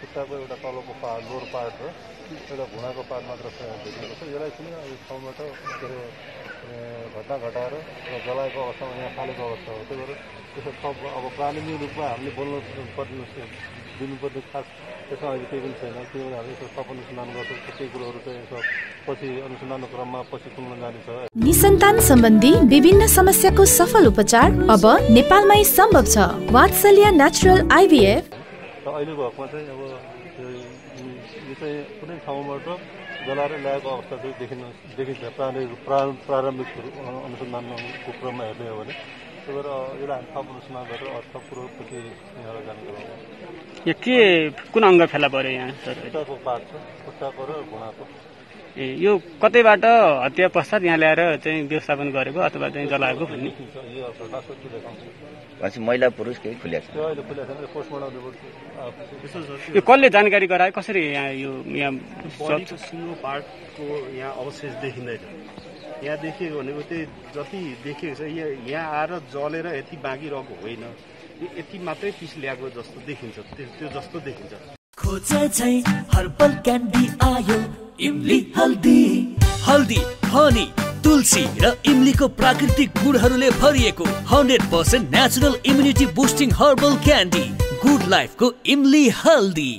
खुट्टाको एउटा तलको पार्ट लोर पार्ट र एउटा घुँडाको पार्ट मात्र भेटिएको छ। यसलाई कुनै अब ठाउँबाट के अरे घटना घटाएर र जलाएको अवस्थामा यहाँ फालेको अवस्था हो। त्यही भएर त्यसो थप अब प्राणिक रूपमा हामीले बोल्नु पर्ने दिनुपर्ने खास त्यसमा अहिले केही पनि छैन। किनभने हामीले यसो थप अनुसन्धान गर्छौँ। केही कुरोहरू चाहिँ यसो पछि अनुसन्धानको क्रममा पछि सुन्न जानेछ। निसन्तान सम्बन्धी विभिन्न समस्याको सफल उपचार अब नेपालमै सम्भव छ। वात्सल्य नेचुरल आइभीएफ। र अहिलेको हकमा चाहिँ अब यो यो चाहिँ कुनै ठाउँबाट जलाएर ल्याएको अवस्था चाहिँ देखिन देखिन्छ। प्रारम्भिक प्रा- प्रारम्भिक अनुसन्धानको क्रममा हेर्ने हो भने। त्यही भएर यसलाई हामी थप अनुसन्धान गरेर थप कुरो पछि यहाँबाट जानकारी गराउँछौँ यहाँ के कुन अङ्ग फेला पर्यो यहाँ? खुट्टाको पार्ट छ। खुट्टाको र घुँडाको। यो कतैबाट हत्या पश्चात यहाँ ल्याएर चाहिँ व्यवस्थापन गरेको अथवा चाहिँ जलाएको भन्ने? महिला पुरुष केही यो कसले जानकारी गरायो? कसरी यहाँ यो यहाँ सिङ्गो पार्टको यहाँ अवशेष देखिँदैन। यहाँ देखिएको भनेको त्यही जति देखिएको छ यहाँ यहाँ आएर जलेर यति बाँकी रहेको होइन। यो यति मात्रै पिस ल्याएको जस्तो देखिन्छ त्यो त्यो जस्तो देखिन्छ। इमली हल्दी। हल्दी हनी तुलसी र इमलीको प्राकृतिक गुणहरूले भरिएको hundred percent natural immunity boosting herbal candy good लाइफको इमली हल्दी।